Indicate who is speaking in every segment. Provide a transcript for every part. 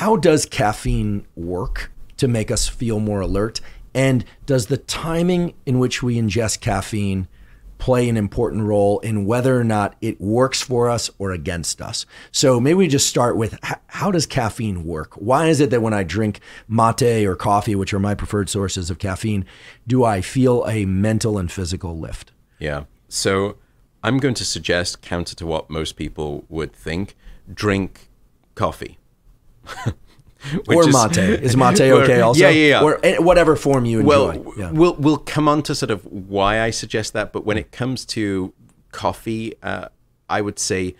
Speaker 1: how does caffeine work to make us feel more alert? And does the timing in which we ingest caffeine play an important role in whether or not it works for us or against us? So maybe we just start with how does caffeine work? Why is it that when I drink mate or coffee, which are my preferred sources of caffeine, do I feel a mental and physical lift?
Speaker 2: Yeah. So I'm going to suggest, counter to what most people would think, drink coffee.
Speaker 1: Or is, mate. Is mate okay also?
Speaker 2: Yeah, yeah, yeah.
Speaker 1: Or whatever form you enjoy.
Speaker 2: Well,
Speaker 1: yeah.
Speaker 2: we'll, we'll come on to sort of why I suggest that. But when it comes to coffee, uh, I would say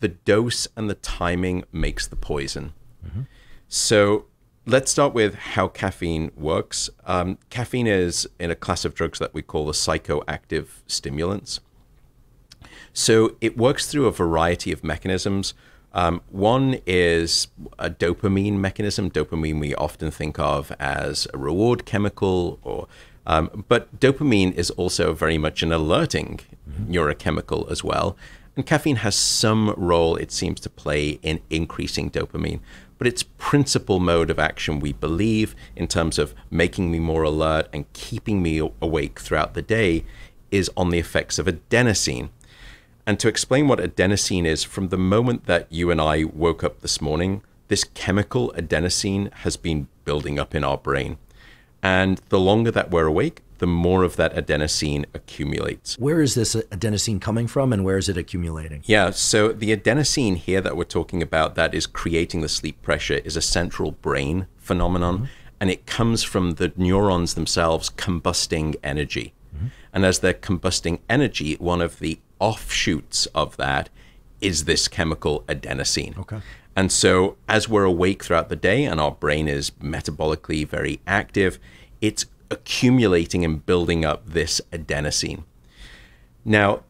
Speaker 2: the dose and the timing makes the poison. Mm-hmm. So let's start with how caffeine works. Um, caffeine is in a class of drugs that we call the psychoactive stimulants. So it works through a variety of mechanisms. Um, one is a dopamine mechanism. Dopamine we often think of as a reward chemical, or um, but dopamine is also very much an alerting mm-hmm. neurochemical as well. And caffeine has some role, it seems to play in increasing dopamine. But its principal mode of action, we believe, in terms of making me more alert and keeping me awake throughout the day, is on the effects of adenosine. And to explain what adenosine is, from the moment that you and I woke up this morning, this chemical adenosine has been building up in our brain. And the longer that we're awake, the more of that adenosine accumulates.
Speaker 1: Where is this adenosine coming from and where is it accumulating?
Speaker 2: Yeah, so the adenosine here that we're talking about that is creating the sleep pressure is a central brain phenomenon. Mm-hmm. And it comes from the neurons themselves combusting energy. Mm-hmm. And as they're combusting energy, one of the offshoots of that is this chemical adenosine.
Speaker 1: Okay.
Speaker 2: And so, as we're awake throughout the day and our brain is metabolically very active, it's accumulating and building up this adenosine. Now,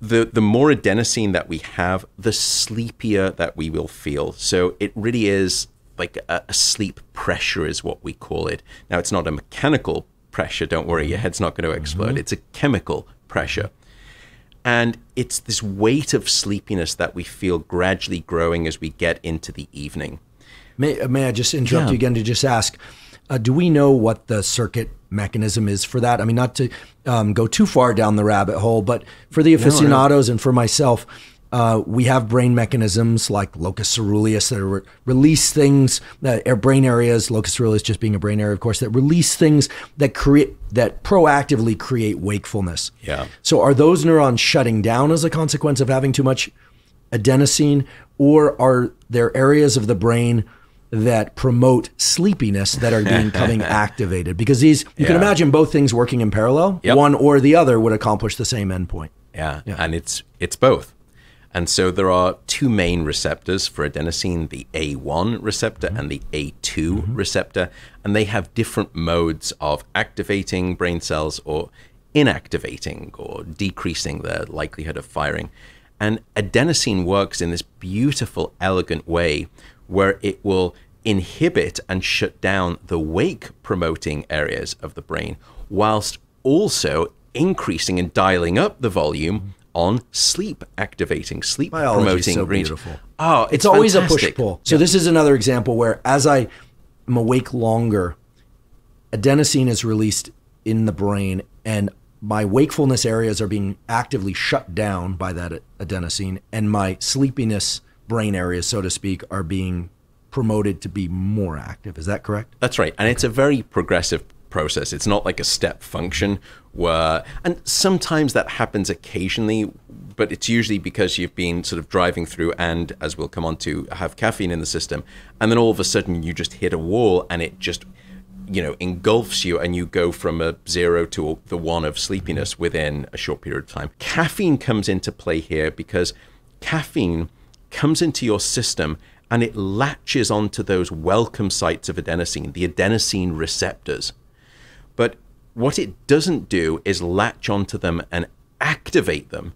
Speaker 2: the, the more adenosine that we have, the sleepier that we will feel. So, it really is like a, a sleep pressure, is what we call it. Now, it's not a mechanical pressure, don't worry, your head's not going to explode. Mm-hmm. It's a chemical pressure. And it's this weight of sleepiness that we feel gradually growing as we get into the evening.
Speaker 1: May, may I just interrupt yeah. you again to just ask uh, do we know what the circuit mechanism is for that? I mean, not to um, go too far down the rabbit hole, but for the aficionados no, no. and for myself, uh, we have brain mechanisms like locus coeruleus that re- release things, uh, brain areas, locus coeruleus just being a brain area, of course, that release things that create, that proactively create wakefulness.
Speaker 2: Yeah.
Speaker 1: So are those neurons shutting down as a consequence of having too much adenosine, or are there areas of the brain that promote sleepiness that are becoming activated? Because these, you yeah. can imagine both things working in parallel. Yep. One or the other would accomplish the same endpoint.
Speaker 2: Yeah. yeah. And it's it's both. And so there are two main receptors for adenosine the A1 receptor mm-hmm. and the A2 mm-hmm. receptor. And they have different modes of activating brain cells or inactivating or decreasing the likelihood of firing. And adenosine works in this beautiful, elegant way where it will inhibit and shut down the wake promoting areas of the brain, whilst also increasing and dialing up the volume mm-hmm on sleep activating, sleep Biology promoting.
Speaker 1: so beautiful.
Speaker 2: Oh, it's,
Speaker 1: it's always
Speaker 2: fantastic.
Speaker 1: a push pull. So yeah. this is another example where as I am awake longer, adenosine is released in the brain and my wakefulness areas are being actively shut down by that adenosine and my sleepiness brain areas so to speak are being promoted to be more active is that correct
Speaker 2: that's right and it's a very progressive process. It's not like a step function where, and sometimes that happens occasionally, but it's usually because you've been sort of driving through and, as we'll come on to, have caffeine in the system. And then all of a sudden you just hit a wall and it just, you know, engulfs you and you go from a zero to the one of sleepiness within a short period of time. Caffeine comes into play here because caffeine comes into your system and it latches onto those welcome sites of adenosine, the adenosine receptors. But what it doesn't do is latch onto them and activate them.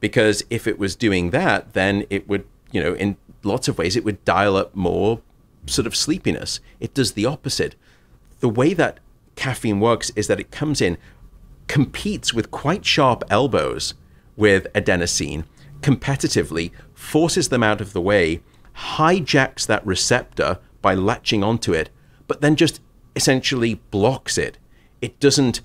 Speaker 2: Because if it was doing that, then it would, you know, in lots of ways, it would dial up more sort of sleepiness. It does the opposite. The way that caffeine works is that it comes in, competes with quite sharp elbows with adenosine competitively, forces them out of the way, hijacks that receptor by latching onto it, but then just essentially blocks it. It doesn't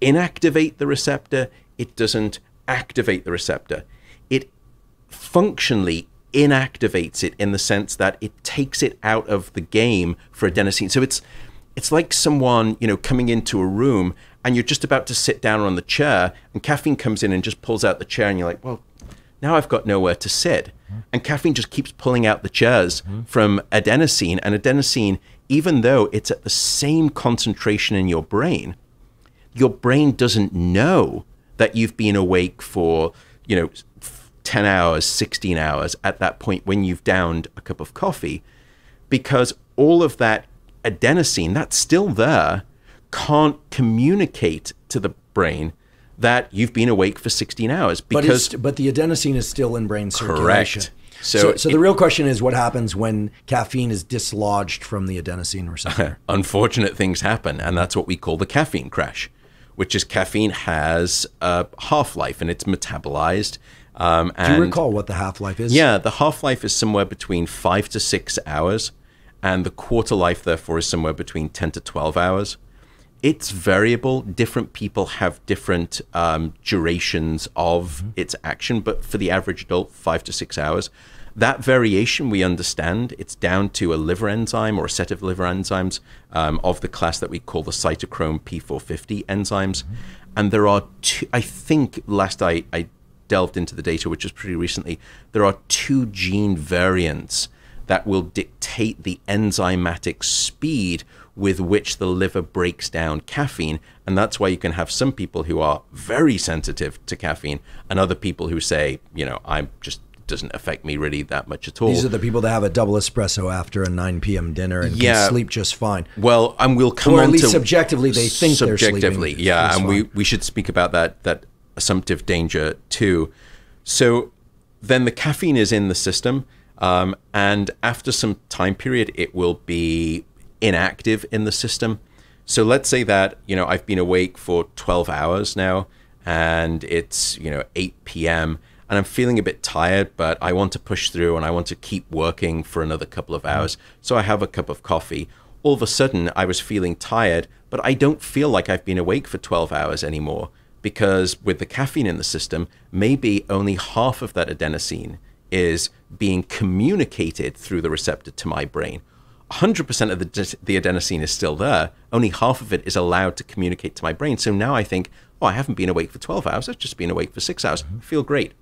Speaker 2: inactivate the receptor, it doesn't activate the receptor. It functionally inactivates it in the sense that it takes it out of the game for adenosine. So it's it's like someone, you know, coming into a room and you're just about to sit down on the chair and caffeine comes in and just pulls out the chair and you're like, well, now I've got nowhere to sit. Mm-hmm. And caffeine just keeps pulling out the chairs mm-hmm. from adenosine. And adenosine, even though it's at the same concentration in your brain, your brain doesn't know that you've been awake for, you know, 10 hours, 16 hours at that point when you've downed a cup of coffee because all of that adenosine that's still there can't communicate to the brain that you've been awake for 16 hours because
Speaker 1: but, but the adenosine is still in brain circulation.
Speaker 2: Correct.
Speaker 1: So, so, so it, the real question is what happens when caffeine is dislodged from the adenosine receptor?
Speaker 2: unfortunate things happen, and that's what we call the caffeine crash, which is caffeine has a half life and it's metabolized. Um,
Speaker 1: Do you recall what the half life is?
Speaker 2: Yeah, the half life is somewhere between five to six hours, and the quarter life, therefore, is somewhere between 10 to 12 hours it's variable. Different people have different um, durations of mm-hmm. its action, but for the average adult, five to six hours. That variation we understand. It's down to a liver enzyme or a set of liver enzymes um, of the class that we call the cytochrome P450 enzymes. Mm-hmm. And there are two, I think last I, I delved into the data, which was pretty recently, there are two gene variants that will dictate the enzymatic speed with which the liver breaks down caffeine. And that's why you can have some people who are very sensitive to caffeine and other people who say, you know, I'm just doesn't affect me really that much at all.
Speaker 1: These are the people that have a double espresso after a 9 p.m. dinner and yeah. can sleep just fine.
Speaker 2: Well, and we'll come
Speaker 1: or
Speaker 2: at
Speaker 1: least subjectively they think
Speaker 2: subjectively, yeah, and we we should speak about that that assumptive danger too. So then the caffeine is in the system, um, and after some time period, it will be inactive in the system. So let's say that, you know, I've been awake for 12 hours now and it's, you know, 8 p.m. and I'm feeling a bit tired, but I want to push through and I want to keep working for another couple of hours. So I have a cup of coffee. All of a sudden, I was feeling tired, but I don't feel like I've been awake for 12 hours anymore because with the caffeine in the system, maybe only half of that adenosine is being communicated through the receptor to my brain 100% of the, the adenosine is still there. Only half of it is allowed to communicate to my brain. So now I think, oh, I haven't been awake for 12 hours. I've just been awake for six hours. Mm-hmm. I feel great.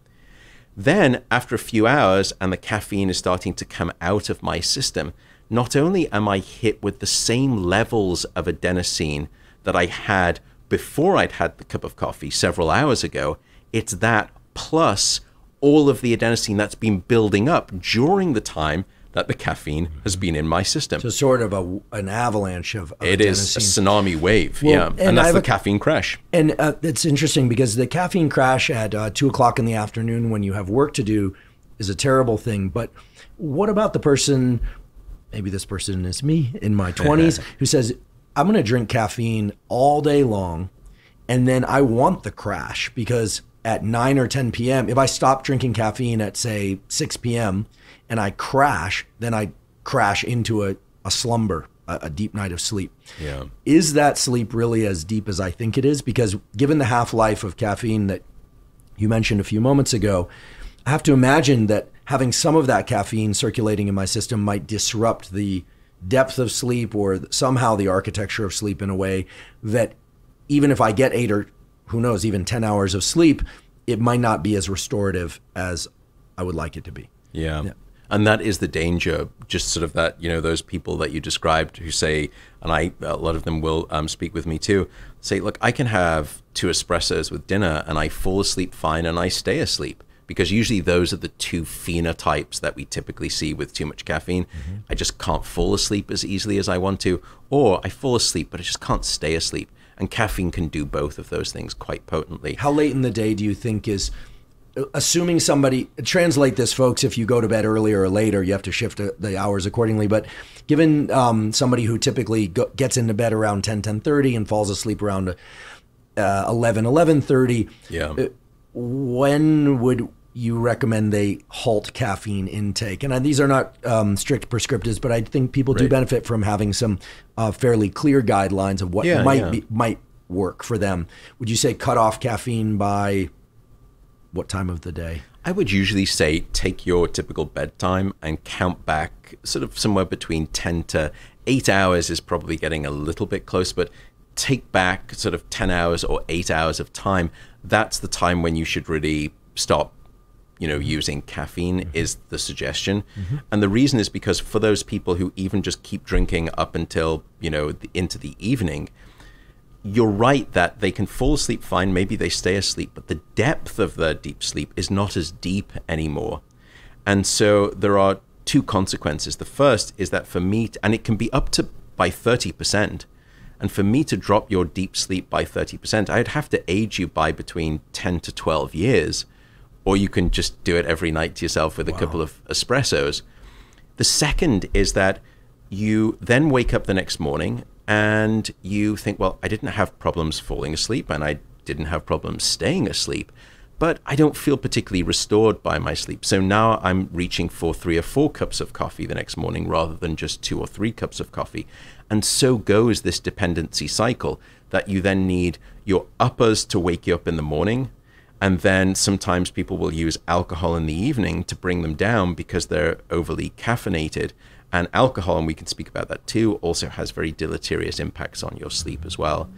Speaker 2: Then, after a few hours, and the caffeine is starting to come out of my system, not only am I hit with the same levels of adenosine that I had before I'd had the cup of coffee several hours ago, it's that plus all of the adenosine that's been building up during the time that the caffeine has been in my system.
Speaker 1: So sort of a, an avalanche of, of
Speaker 2: it is a tsunami wave, well, yeah, and, and that's the a, caffeine crash.
Speaker 1: And uh, it's interesting because the caffeine crash at uh, two o'clock in the afternoon when you have work to do is a terrible thing. But what about the person? Maybe this person is me in my twenties who says, "I'm going to drink caffeine all day long, and then I want the crash because." At 9 or 10 p.m., if I stop drinking caffeine at, say, 6 p.m., and I crash, then I crash into a, a slumber, a, a, deep night of sleep.
Speaker 2: Yeah.
Speaker 1: Is that sleep really as deep as I think it is? Because given the half life of caffeine that you mentioned a few moments ago, I have to imagine that having some of that caffeine circulating in my system might disrupt the depth of sleep or somehow the architecture of sleep in a way that even if I get eight or who knows, even 10 hours of sleep, it might not be as restorative as I would like it to be.
Speaker 2: Yeah. yeah and that is the danger just sort of that you know those people that you described who say and i a lot of them will um, speak with me too say look i can have two espressos with dinner and i fall asleep fine and i stay asleep. Because usually those are the two phenotypes that we typically see with too much caffeine. Mm-hmm. i just can't fall asleep as easily as i want to or i fall asleep but i just can't stay asleep. And caffeine can do both of those things quite potently.
Speaker 1: How late in the day do you think is assuming somebody translate this folks if you go to bed earlier or later you have to shift the hours accordingly but given um, somebody who typically go, gets into bed around 10 10 30 and falls asleep around uh, 11 11 30
Speaker 2: yeah uh,
Speaker 1: when would you recommend they halt caffeine intake. And these are not um, strict prescriptives, but I think people do benefit from having some uh, fairly clear guidelines of what
Speaker 2: Yeah,
Speaker 1: might
Speaker 2: yeah.
Speaker 1: be might work for them. Would you say cut off caffeine by what time of the day?
Speaker 2: I would usually say take your typical bedtime and count back sort of somewhere between 10 to 8 hours is probably getting a little bit close, but take back sort of 10 hours or 8 hours of time. That's the time when you should really stop you know mm-hmm. using caffeine mm-hmm. is the suggestion mm-hmm. and the reason is because for those people who even just keep drinking up until you know the, into the evening you're right that they can fall asleep fine, maybe they stay asleep, but the depth of their deep sleep is not as deep anymore. And so there are two consequences. The first is that for me, t- and it can be up to by 30%. And for me to drop your deep sleep by 30%, I'd have to age you by between 10 to 12 years. Or you can just do it every night to yourself with a couple of espressos. The second is that you then wake up the next morning and you think, well, I didn't have problems falling asleep and I didn't have problems staying asleep, but I don't feel particularly restored by my sleep. So now I'm reaching for three or four cups of coffee the next morning rather than just two or three cups of coffee. And so goes this dependency cycle that you then need your uppers to wake you up in the morning and then sometimes people will use alcohol in the evening to bring them down because they're overly caffeinated. And alcohol, and we can speak about that too, also has very deleterious impacts on your sleep as well.